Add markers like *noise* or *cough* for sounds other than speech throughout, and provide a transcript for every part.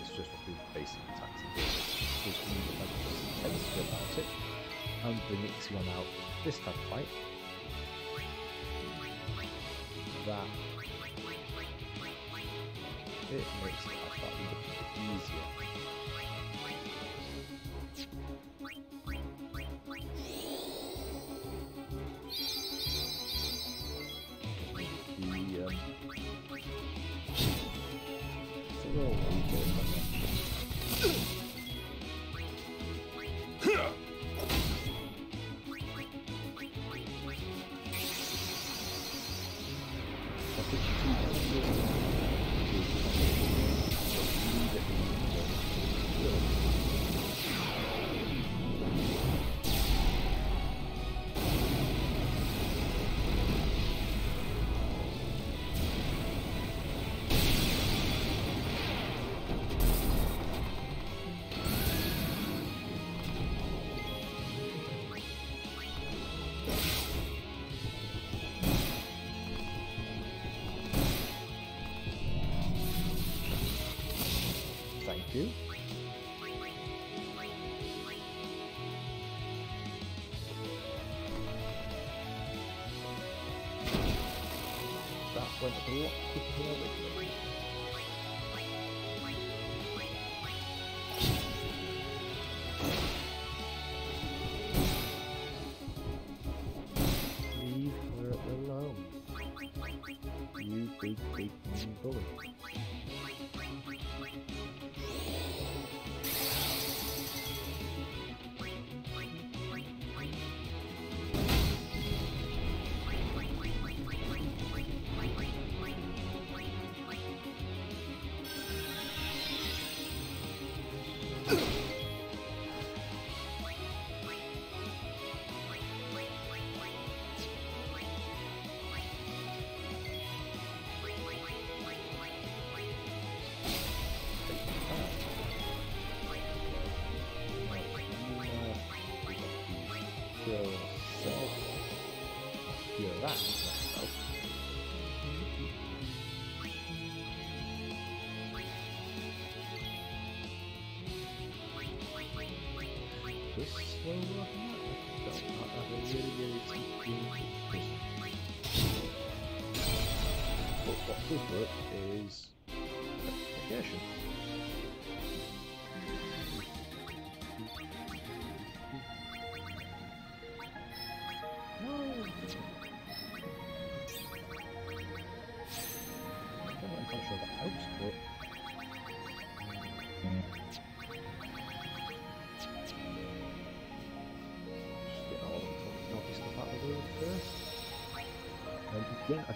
it's just through basic and damage. Which means if I just tentative about it and bring Ixion out this type of fight, that it makes life that little bit easier. That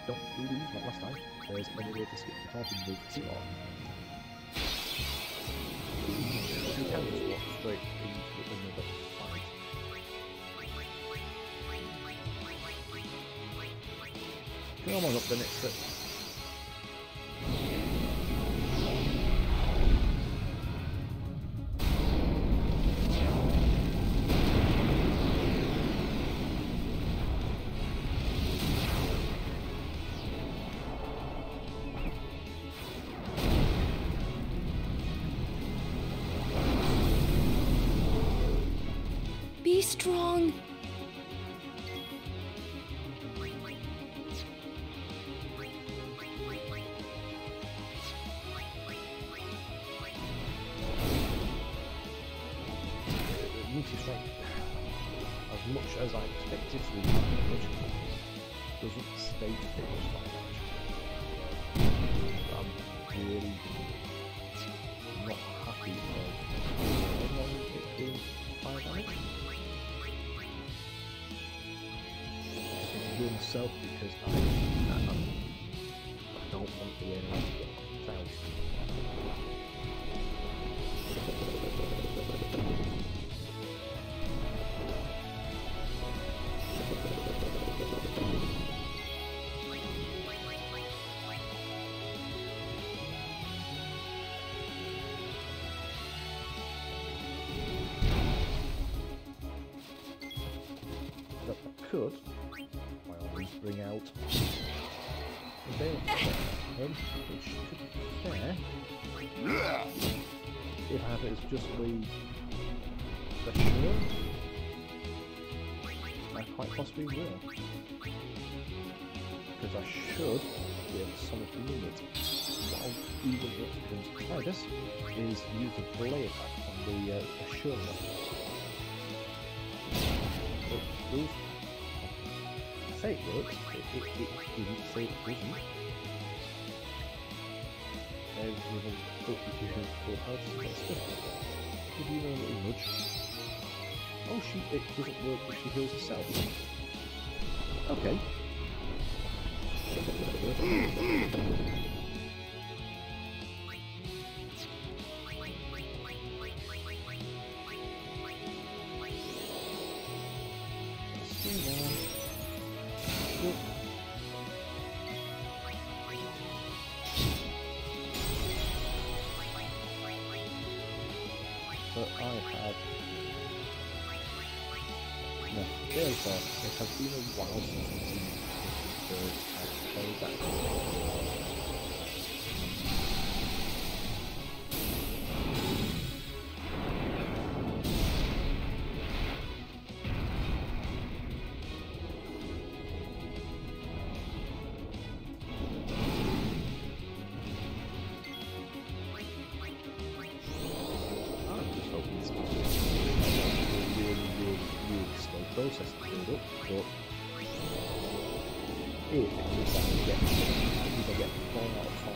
don't believe, like last time, there's any way to skip the talking move too long. You can just walk straight into another fight. Come on up the next bit. Strong. As much as I expected do damage, doesn't stay focused myself because I, bring out which to be if I have it as just the the I quite possibly will. Because I should be able to summon the limit. What I'll do when it becomes try this is use the blade attack on the uh, say it works, it, it, it didn't say it doesn't. There's with a 42 full health, but still. Give you a little nudge. Oh, she, it doesn't work if she heals herself. Okay. Process build I can get, get 4 out of 5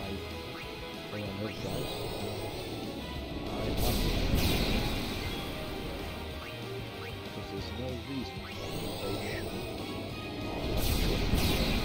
on. Because there's no reason why they shouldn't.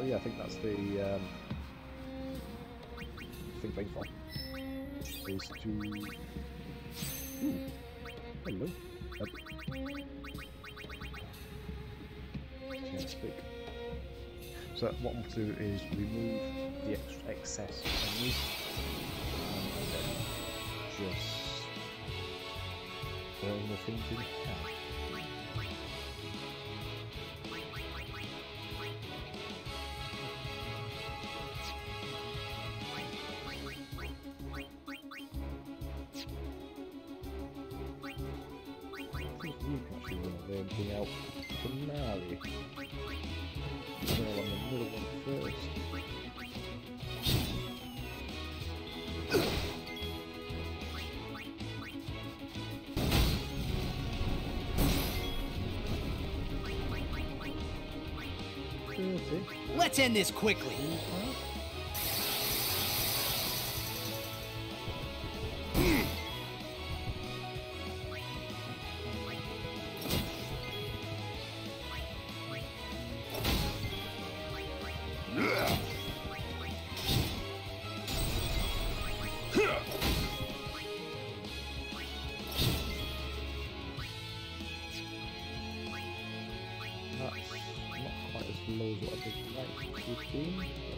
So yeah, I think that's the um, thing going for. Is to Ooh. hello. Can't speak. So what to do is remove the ex excess and then just burn the things in hell. Run away and bring out on the middle one first. Let's end this quickly.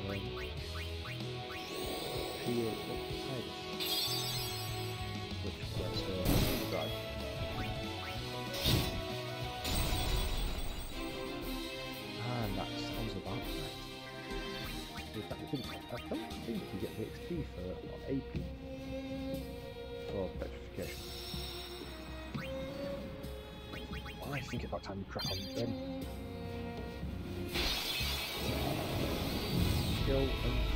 Ah, and that sounds about right. I think you get the XP for or AP for petrification. I think about time we crack on then. Go and um,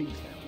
least I'm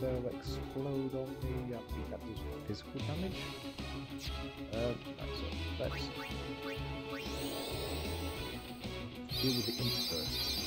they'll explode on me. I think that does physical damage. Um, right, so let's deal with the imp first.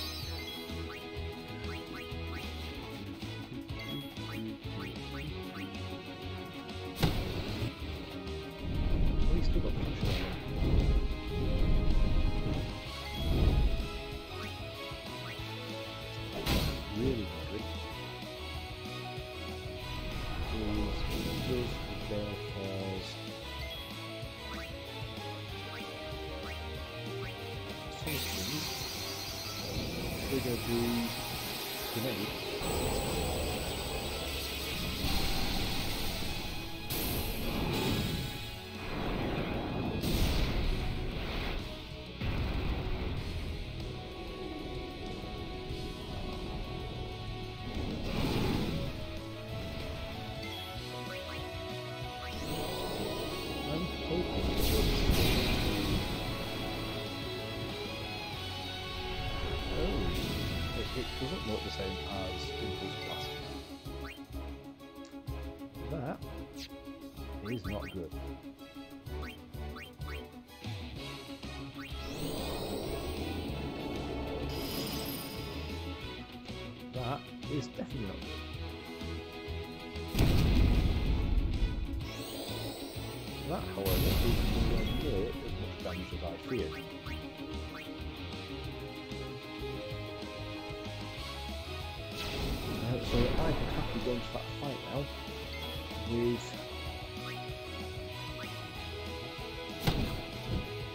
Same as Impulse Blast. That is not good. That is definitely not good. That, however, is nowhere near as much damage as I feared. Happily go into that fight now with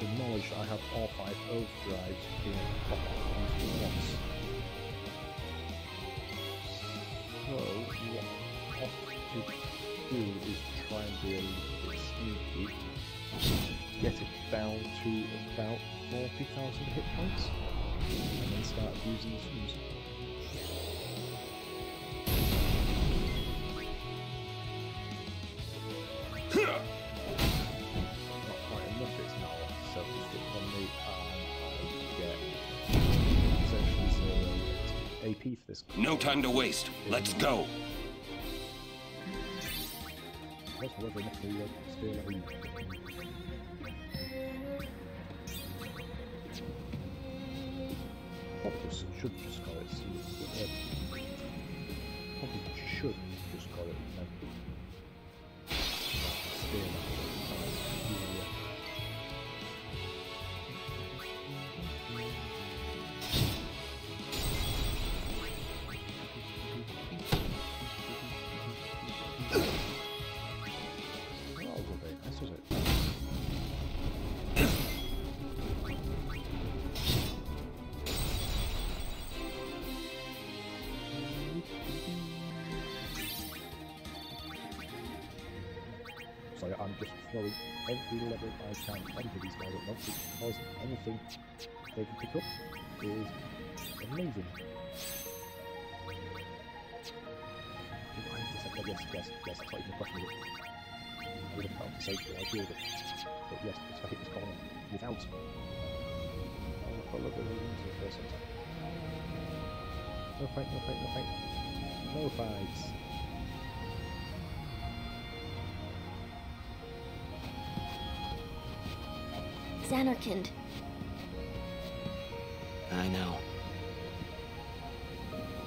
the knowledge I have all five overdrives being onto once. So what I have to do is try and be a little bit sneaky. Get it down to about 40,000 hit points. And then start using the suns. Time to waste. Let's go. Should just got it. Just throwing every level I can onto these guys at once because anything they can pick up is amazing. Yes, yes, yes, that's not even question, it? I would have felt the safety idea that, but yes, without. The rules of first attack. No fight. Zanarkand, I know.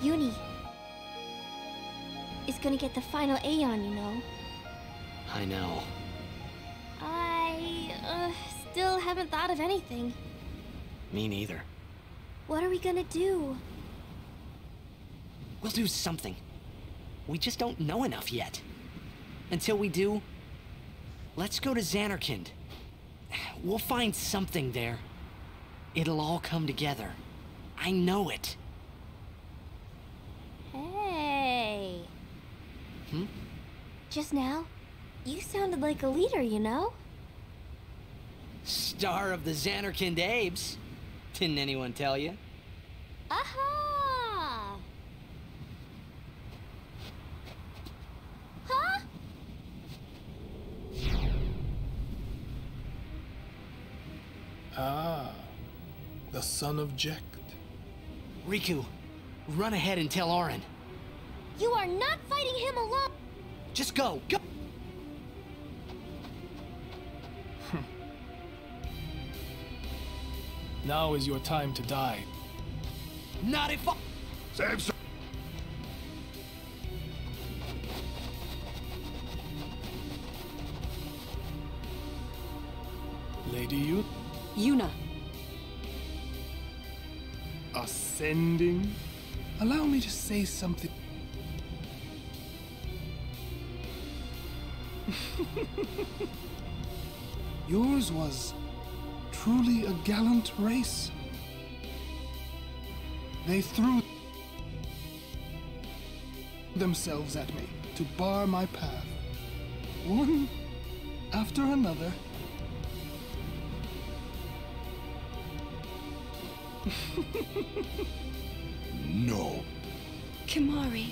Yuna is gonna get the final Aeon, you know. I know. I uh, still haven't thought of anything. Me neither. What are we gonna do? We'll do something. We just don't know enough yet. Until we do, let's go to Zanarkand. We'll find something there. It'll all come together. I know it. Hey. Hmm? Just now, you sounded like a leader, you know? Star of the Zanarkand Abes. Didn't anyone tell you? Aha! Ah, the son of Jecht. Rikku, run ahead and tell Auron. You are not fighting him alone! Just go, go! *laughs* Now is your time to die. Not if I... Samson! Lady Yut, ascending. Allow me to say something. *laughs* Yours was truly a gallant race. They threw themselves at me to bar my path. One after another. No. Kimahri.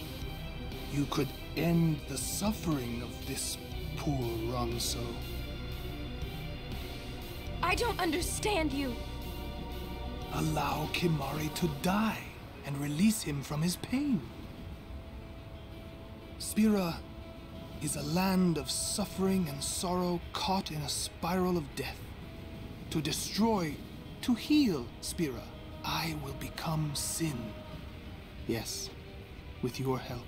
You could end the suffering of this poor Ronso. I don't understand you. Allow Kimahri to die and release him from his pain. Spira is a land of suffering and sorrow caught in a spiral of death. To destroy, to heal Spira, I will become sin. Yes, with your help.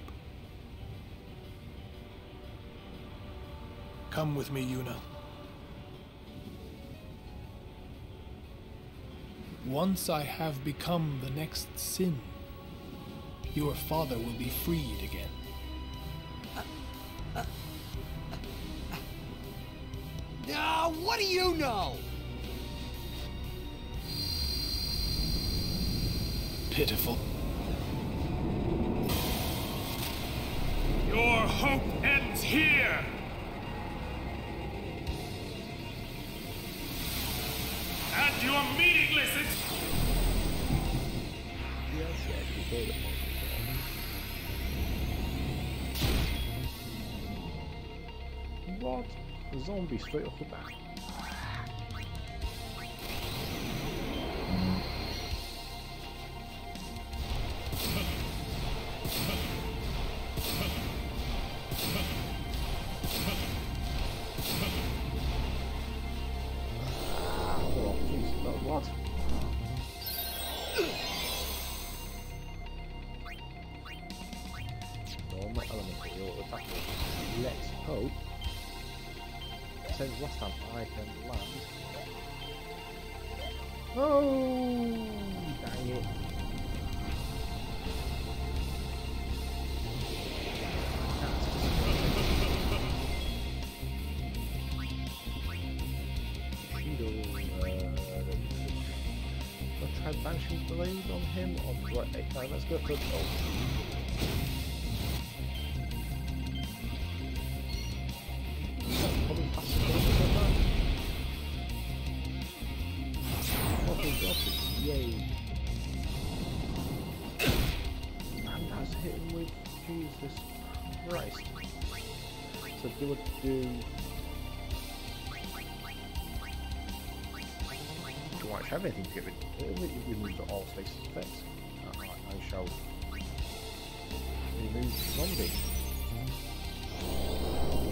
Come with me, Yuna. Once I have become the next sin, your father will be freed again. Ah, what do you know? Pitiful. Your hope ends here! And your meaningless ex- Yes, yes, we did it. What? A zombie straight off the bat. Oh, jeez, no, what? Normal elemental, attack. Let's hope. Last time, I can land. Oh, And that's hit him with Jesus Christ. So do do to have anything to it? You remove all status effects. I shall remove zombie.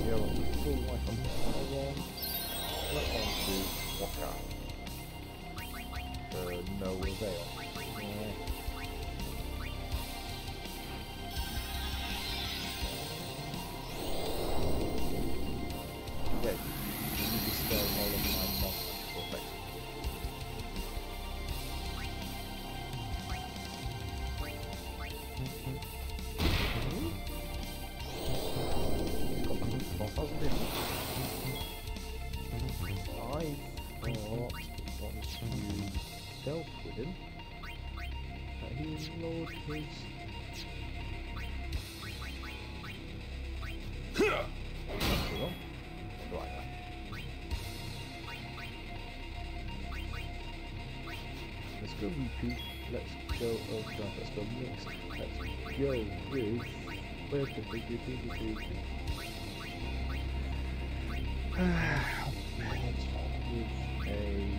Go on full life on power. Let on to walk out. For uh, no avail. With him, that he his. Let's go Rikku. Let's go oh, Overdrive. Let's go Mix. Let's go with. Where the big Let's start with a.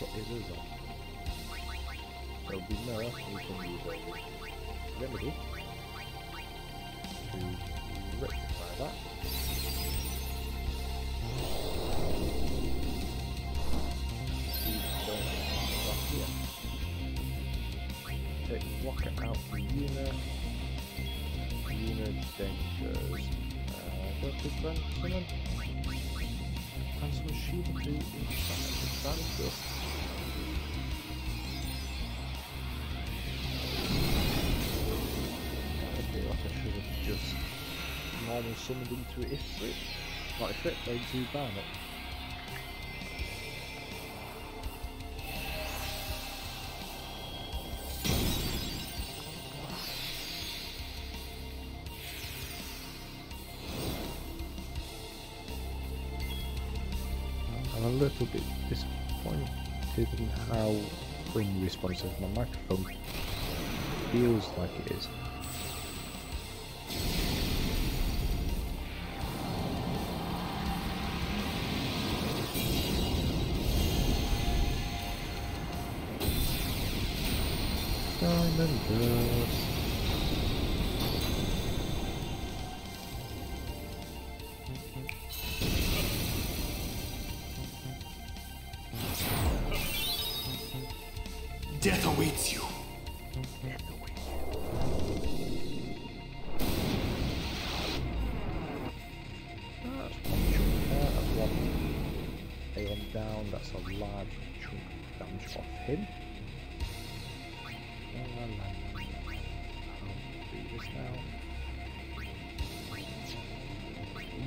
Wakka is a zombie. So we know we can use a remedy to rectify that. Take Wakka out for Yuna. Yuna goes. Uh, to Grand Summon. And some Shiva to inside. That is normal summoned into it if it. Not if it, but into Barnet. I'm a little bit disappointed in how unresponsive my microphone feels like it is. Diamond Dust.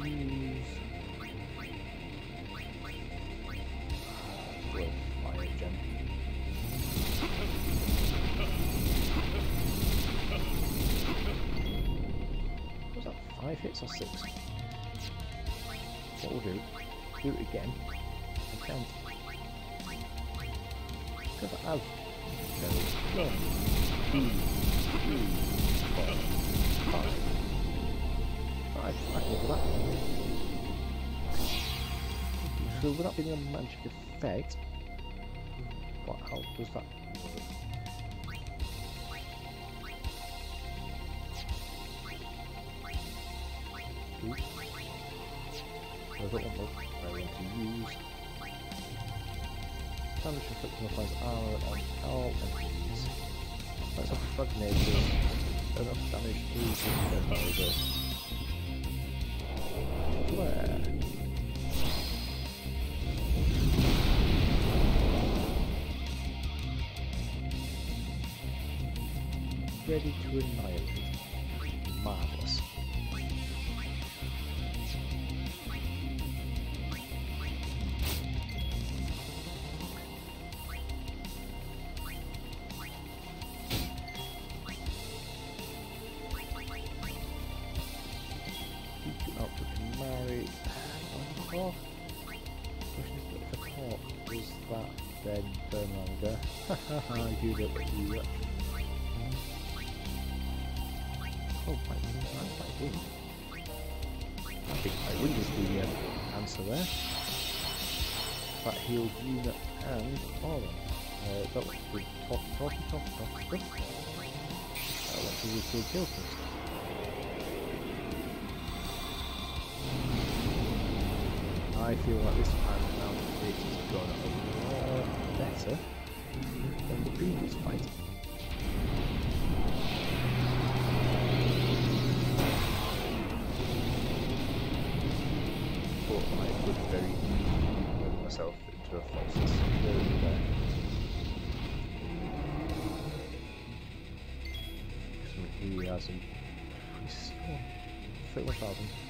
Use. Was that five hits or six? What we'll do, do it again, and count. Because I have. One, two, three, four, I can live that. So without being a magic effect, what, how does that work? I don't want that. I want to use damage on applies armor on all enemies. Let's have. Enough damage to the barrier. Flare. Ready to annihilate. That healed unit and Aura. Uh, that was the talk, talky, talk, talk stuff. Uh, what did we kill first? I feel like this time now this is gonna better than the previous fight. Security there. So he has a he's oh, 31,000.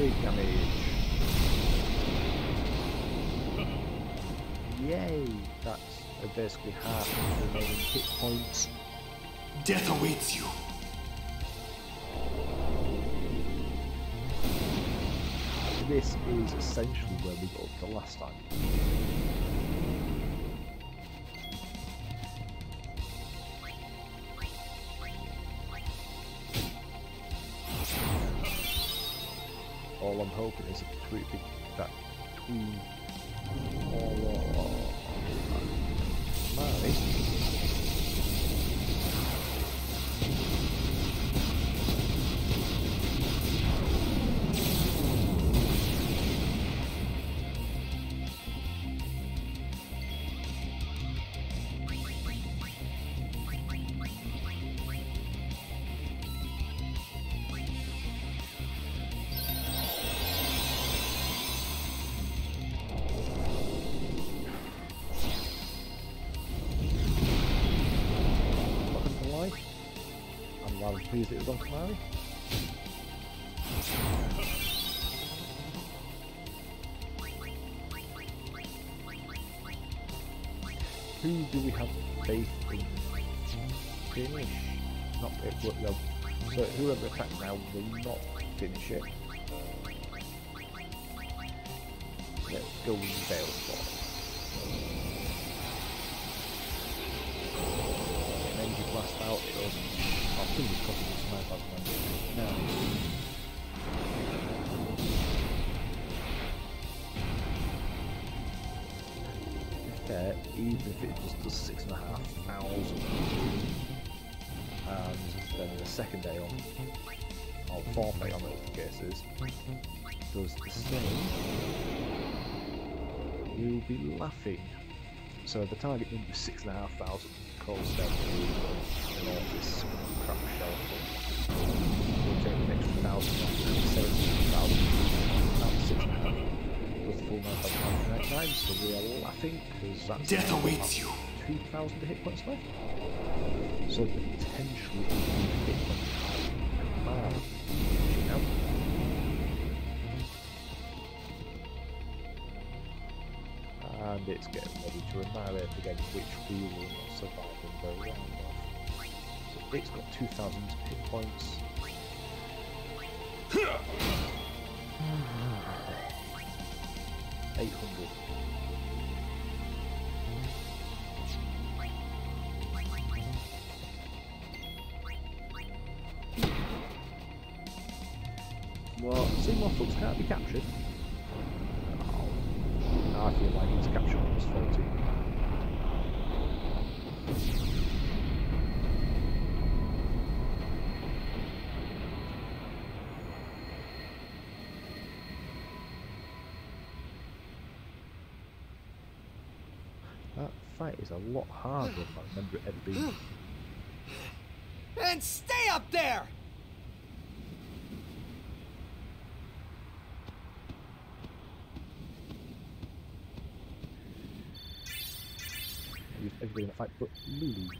Big damage. Yay! That's basically half of the remaining hit points. Death awaits you. This is essentially where we got the last time. Is that between, pleased it on Kimahri. Who do we have faith in? Finish. Not it, but no. So whoever attacks now will not finish it. Let's go with Valefor. An energy blast out, be even if it just does six and a half thousand and then the second day on or fourth day on those cases does the same, you'll be laughing. So the target number is six and a half thousand calls down to an office We'll take an extra thousand off to seventeen thousand. That's six and a half. Plus the full nine thousand nine nine, so we are laughing because that's Death awaits you. two thousand hit points left. So potentially hit point. Man, you know. And it's getting ready to annihilate again, which we will not survive in the round. It's got 2,000 hit points. *sighs* Eight hundred. Well, Seymour Flux can't be captured. Oh, now I feel like he's captured almost 40. That fight is a lot harder than I remember it ever being. And stay up there! I used everybody in the fight but Lulu.